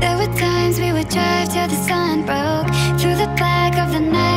There were times we would drive till the sun broke Through the black of the night.